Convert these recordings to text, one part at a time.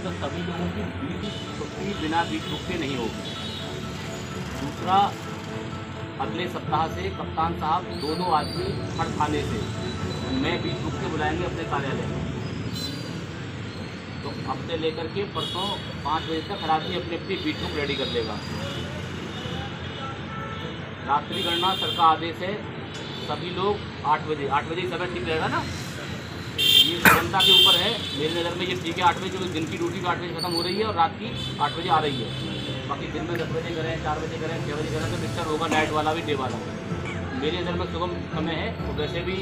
तो सभी लोगों की बीच छुट्टी बिना बीच रुक के नहीं होगी। दूसरा, अगले सप्ताह से कप्तान साहब दोनों आदमी हर थाने से, मैं बीच रुक के बुलाएँगे अपने कार्यालय तो हफ़्ते लेकर के परसों पाँच बजे तक हर आदमी अपनी अपनी बीच बुक रेडी कर लेगा। रात्रि गणना सर का आदेश है, सभी लोग आठ बजे आठ बजे समय ठीक रहेगा ना? ये जनता के ऊपर है। मेरी नज़र में ये ठीक है, आठ बजे जो दिन की ड्यूटी भी आठ बजे खत्म हो रही है और रात की आठ बजे आ रही है। बाकी दिन में दस बजे करें, चार बजे करें छः बजे करें तो मिक्सर होगा नाइट वाला भी डे वाला। मेरी नज़र में सुगम समय है। तो वैसे भी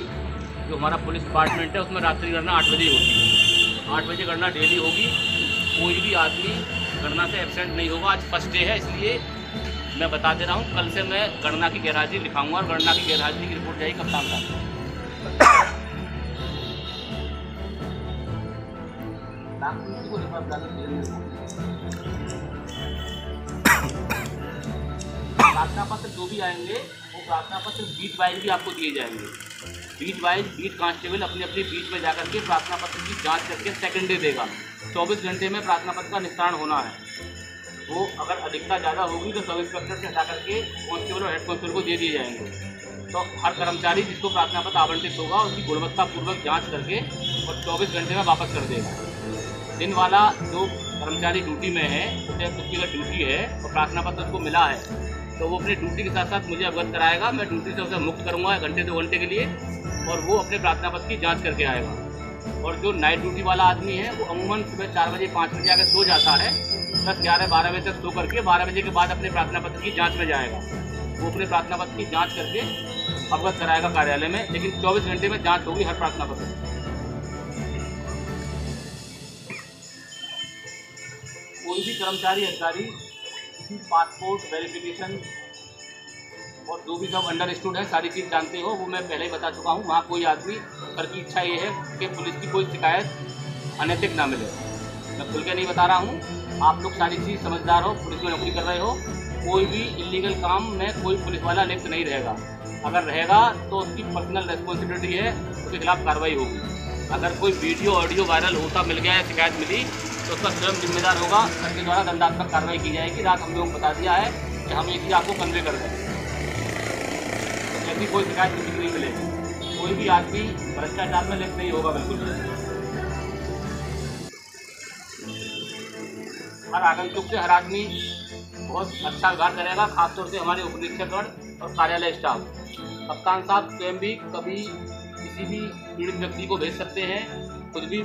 जो हमारा पुलिस डिपार्टमेंट है, उसमें रात्रि गणना आठ बजे होती है आठ बजे गणना डेली होगी। कोई भी आदमी गणना से एबसेंट नहीं होगा। आज फ़र्स्ट डे है, इसलिए मैं बता दे रहा हूँ। कल से मैं गणना की गैरहाजिरी लिखाऊँगा और गणना की गैरहाजिरी की रिपोर्ट जाएगी कप्तान साहब प्रार्थना पत्र जो भी आएँगे, वो प्रार्थना पत्र बीट वाइज भी आपको दिए जाएँगे। बीट वाइज बीट कांस्टेबल अपने अपने बीट में जाकर के प्रार्थना पत्र की जाँच करके सेकंड डे देगा। 24 घंटे में प्रार्थना पत्र का निस्तारण होना है। वो अगर अधिकता ज़्यादा होगी तो सब इंस्पेक्टर से हटा करके कांस्टेबल और हेड कांस्टेबल को दे दिए जाएँगे। तो हर कर्मचारी जिसको प्रार्थना पत्र आवंटित होगा, उसकी गुणवत्तापूर्वक जाँच करके और चौबीस घंटे में वापस कर देगा। दिन वाला जो कर्मचारी ड्यूटी में है, उसे उसकी अगर ड्यूटी है और प्रार्थना पत्र उसको मिला है तो वो अपनी ड्यूटी के साथ साथ मुझे अवगत कराएगा। मैं ड्यूटी से उसे मुक्त करूँगा घंटे दो घंटे के लिए और वो अपने प्रार्थना पत्र की जाँच करके आएगा। और जो नाइट ड्यूटी वाला आदमी है, वो अमूमन सुबह चार बजे, पाँच बजे आकर सो जाता है। दस, ग्यारह, बारह बजे तक सो करके बारह बजे के बाद अपने प्रार्थना पत्र की जाँच में जाएगा। वो अपने प्रार्थना पत्र की जाँच करके अवगत कराएगा कार्यालय में, लेकिन चौबीस घंटे में जाँच होगी हर प्रार्थना पत्र। की। कोई भी कर्मचारी अधिकारी की पासपोर्ट वेरिफिकेशन और जो भी सब अंडर स्टूड है, सारी चीज़ जानते हो, वो मैं पहले ही बता चुका हूँ। वहाँ कोई आदमी सर की इच्छा ये है कि पुलिस की कोई शिकायत अनैतिक ना मिले। मैं खुल के नहीं बता रहा हूँ। आप लोग सारी चीज़ समझदार हो, पुलिस में नौकरी कर रहे हो, कोई भी इलीगल काम में कोई पुलिस वाला लिप्त नहीं रहेगा। अगर रहेगा तो उसकी पर्सनल रेस्पॉन्सिबिलिटी है, उसके खिलाफ कार्रवाई होगी। अगर कोई वीडियो ऑडियो वायरल होता, मिल गया, शिकायत मिली तो उसका स्वयं जिम्मेदार होगा। सर के द्वारा दंडात्मक कार्रवाई की जाएगी। रात हम लोगों को बता दिया है कि हम एक ही आपको कन्वे कर दें ऐसी कोई शिकायत किसी की नहीं मिलेगी कोई भी आदमी भ्रष्टाचार में लिप्त नहीं होगा, बिल्कुल हर आगंतुक से हर आदमी बहुत अच्छा व्यवहार करेगा, खासतौर से हमारे उपनिरीक्षकगण और कार्यालय स्टाफ। कप्तान साहब स्वयं भी कभी किसी भी पीड़ित व्यक्ति को भेज सकते हैं, खुद भी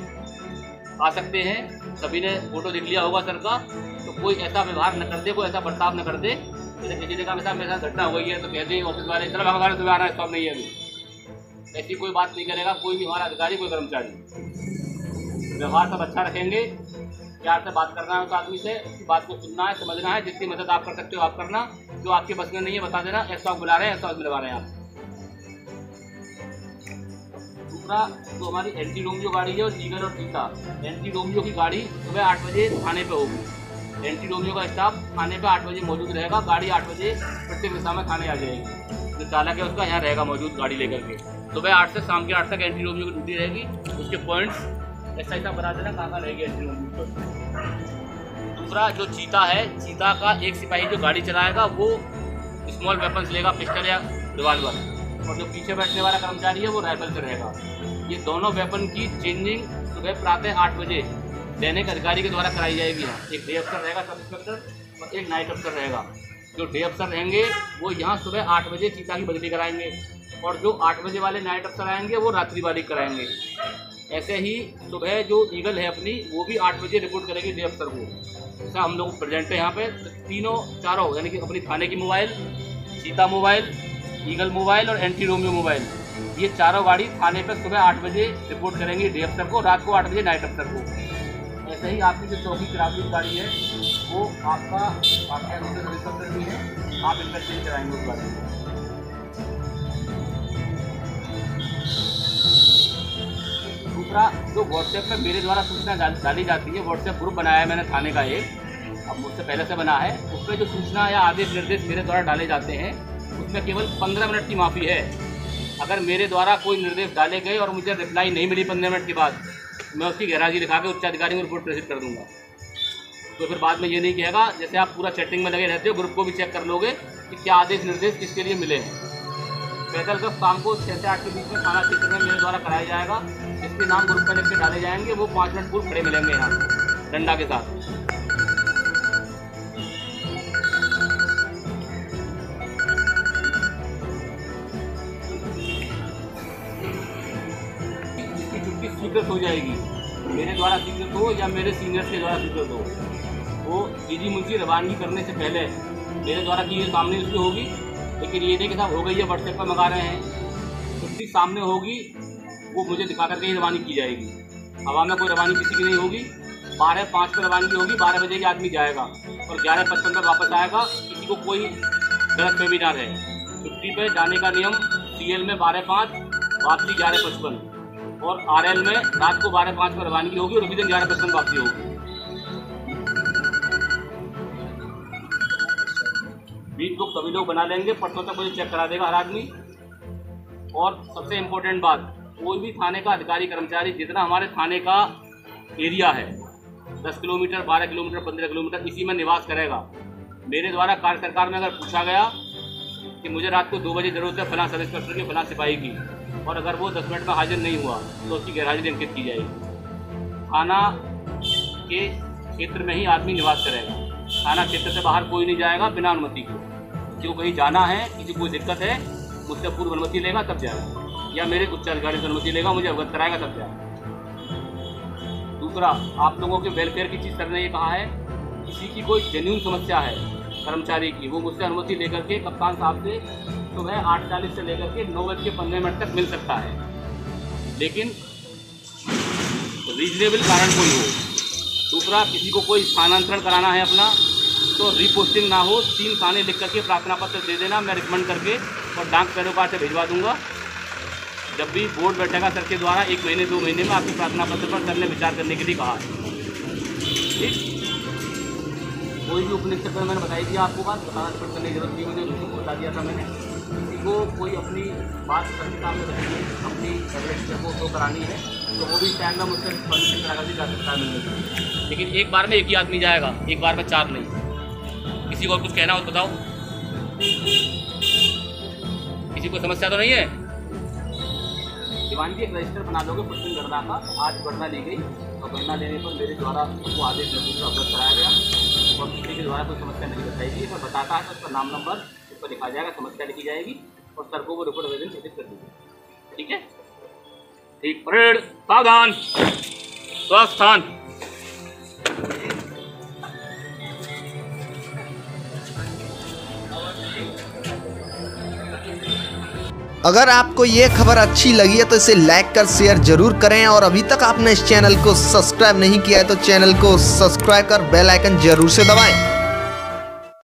आ सकते हैं। सभी ने फ़ोटो देख लिया होगा सर का तो कोई ऐसा व्यवहार न कर दे, कोई ऐसा बर्ताव न कर दे। किसी जगह मेरे साथ मेरे साथ घटना हो गई है तो कहते हैं ऑफ़िस वाले चलो हमारे सुबह आना स्टॉप नहीं है अभी। ऐसी कोई बात नहीं करेगा, कोई भी हमारा अधिकारी, कोई कर्मचारी। व्यवहार सब अच्छा रखेंगे। प्यार से बात करना है उस आदमी से उसकी बात को सुनना है, समझना है, जितनी मदद आप कर सकते हो आप करना। जो आपके बस में नहीं है, बता देना, ऐसा बुला रहे हैं, ऐसा बुला रहे हैं आप। दूसरा जो हमारी एंटी रोमियो गाड़ी है और ईगल और चीता एंटी रोमियो की गाड़ी सुबह आठ बजे थाने पे होगी। एंटी रोमियो का स्टाफ थाने पे आठ बजे मौजूद रहेगा। गाड़ी आठ बजे प्रत्येक दिशा में थाने आ जाएगी। जो चालक है उसका यहाँ रहेगा मौजूद गाड़ी लेकर के। सुबह आठ से शाम के आठ तक एंटी रोमियो की ड्यूटी रहेगी। उसके पॉइंट्स ऐसा ऐसा बता देना कहाँ कहाँ रहेगी एंटी पर दूसरा जो चीता है, चीता का एक सिपाही जो गाड़ी चलाएगा, वो स्मॉल वेपन्स लेगा, पिस्टल या रिवाल्वर और जो पीछे बैठने वाला कर्मचारी है, वो राइफल से रहेगा। ये दोनों वेपन की चेंजिंग सुबह प्रातः आठ बजे दैनिक अधिकारी के द्वारा कराई जाएगी। एक डे अफसर रहेगा सब इंस्पेक्टर और एक नाइट अफसर रहेगा। जो डे अफसर रहेंगे, वो यहाँ सुबह आठ बजे चीता की बदली कराएँगे और जो आठ बजे वाले नाइट अफसर आएँगे, वो रात्रि वाली कराएँगे। ऐसे ही सुबह जो ईगल है अपनी, वो भी आठ बजे रिपोर्ट करेगी डे अफसर को। ऐसा हम लोग प्रेजेंट है यहाँ पे। तीनों, चारों, यानी कि अपनी थाने की मोबाइल चीता मोबाइल ईगल मोबाइल और एंटी रोमियो मोबाइल ये चारों गाड़ी थाने पर सुबह आठ बजे रिपोर्ट करेंगी डे अफसर को, रात को आठ बजे नाइट अफसर को। ऐसे ही आपकी जो चौकी ट्रैवलिंग गाड़ी है, वो आपका आपके भी है। आप चेंज कराएँगे उस गाड़ी को दूसरा, जो व्हाट्सएप पे मेरे द्वारा सूचना डाली जाती है व्हाट्सएप ग्रुप बनाया है मैंने थाने का एक। अब मुझसे पहले से बना है। उस पर जो सूचना या आदेश निर्देश मेरे द्वारा डाले जाते हैं, उसमें केवल पंद्रह मिनट की माफ़ी है। अगर मेरे द्वारा कोई निर्देश डाले गए और मुझे रिप्लाई नहीं मिली पंद्रह मिनट के बाद, मैं उसकी गहराजी दिखा के उच्च अधिकारी को रिपोर्ट प्रेसित कर दूँगा। तो फिर बाद में ये नहीं कहेगा, जैसे आप पूरा चैटिंग में लगे रहते हो ग्रुप को भी चेक कर लोगे कि क्या आदेश निर्देश किसके लिए मिले हैं। पैदल गश्त शाम को छः से आठ के बीच में थाना क्षेत्र में मेरे द्वारा कराया जाएगा। जिसके नाम ग्रुप में लिख के डाले जाएँगे, वो पाँच मिनट पूर्व खड़े मिलेंगे यहाँ, डंडा के साथ। स्वीकृत हो जाएगी। मेरे द्वारा स्वीकृत हो या मेरे सीनियर्स के द्वारा स्वीकृत हो? वो डीजी मुंशी रवानगी करने से पहले मेरे द्वारा की सामने उसकी होगी, लेकिन ये नहीं कि साहब हो गई है व्हाट्सएप पर मंगा रहे हैं। छुट्टी सामने होगी, वो मुझे दिखा करके ही रवानी की जाएगी। हवा में कोई रवानी किसी की नहीं होगी। बारह पाँच पर रवानगी होगी, बारह बजे के आदमी जाएगा और ग्यारह पचपन पर वापस आएगा। किसी को कोई गलत फहमी ना रहे। छुट्टी पर जाने का नियम, सीएल में बारह पाँच, वापसी ग्यारह पचपन। और आरएल में रात को बारह पाँच पर रवानगी होगी और रिविजन ग्यारह पचपन वापसी होगी। बीस बुक सभी लोग बना लेंगे, परसों तक मुझे चेक करा देगा हर आदमी। और सबसे इम्पोर्टेंट बात, कोई भी थाने का अधिकारी कर्मचारी, जितना हमारे थाने का एरिया है, दस किलोमीटर, बारह किलोमीटर, पंद्रह किलोमीटर, इसी में निवास करेगा। मेरे द्वारा कार्य सरकार में अगर पूछा गया कि मुझे रात को दो बजे ज़रूरत है, फलां सब इंस्पेक्टर की, फलां सिपाही की और अगर वो दस मिनट में हाजिर नहीं हुआ तो उसकी गैरहाजिरी अंकित की जाएगी। थाना के क्षेत्र में ही आदमी निवास करेगा। थाना क्षेत्र से बाहर कोई नहीं जाएगा बिना अनुमति के। को कहीं जाना है, किसी कोई दिक्कत है, मुझसे पूर्व अनुमति लेगा, तब जाएगा। या मेरे उच्च अधिकारी से अनुमति लेगा, मुझे अवगत कराएगा, तब जाएगा। दूसरा, आप लोगों के वेलफेयर की चीज़ सर ने ये कहा है, किसी की कोई जेन्यून समस्या है कर्मचारी की, वो मुझसे अनुमति लेकर के कप्तान साहब से सुबह आठ चालीस से लेकर के नौ बज के पंद्रह मिनट तक मिल सकता है लेकिन रीजनेबल कारण कोई हो दूसरा किसी को कोई स्थानांतरण कराना है अपना तो रिपोस्टिंग ना हो तीन थाने लिख करके प्रार्थना पत्र दे देना मैं रिकमेंड करके और डाक पैरोकार से भिजवा दूँगा जब भी बोर्ड बैठेगा सर के द्वारा एक महीने दो महीने में आपके प्रार्थना पत्र पर सर ने विचार करने के लिए कहा है ठीक कोई भी उपनिरीक्षक मैंने बताई दिया आपको बात बताना करने की ज़रूरत नहीं मुझे बता दिया था मैंने को कोई अपनी बात सर के सामने रखनी है। अपनी रेगुलेटर को शो करानी है तो वो भी टाइम में मुझसे परमिशन करा कर जा सकता है लेकिन एक बार में एक ही आदमी जाएगा, एक बार में चार नहीं। किसी को और कुछ कहना हो तो बताओ। किसी को समस्या तो नहीं है? दीवान की एक रजिस्टर बना दोगे पुष्पिन गणना का। आज गणना ली गई, और गणना लेने पर मेरे द्वारा उसको आदेश अवगत कराया गया। और किसी के द्वारा कोई समस्या नहीं बताई गई, पर बताता है तो उसका नाम नंबर पर लिखा जाएगा, समस्या लिखी जाएगी और सर को वो रिपोर्ट आवेदन सूचित कर दीजिए ठीक है? ठीक, परेड, सावधान स्वस्थान अगर आपको ये खबर अच्छी लगी है तो इसे लाइक कर शेयर ज़रूर करें और अभी तक आपने इस चैनल को सब्सक्राइब नहीं किया है तो चैनल को सब्सक्राइब कर बेल आइकन ज़रूर से दबाएँ।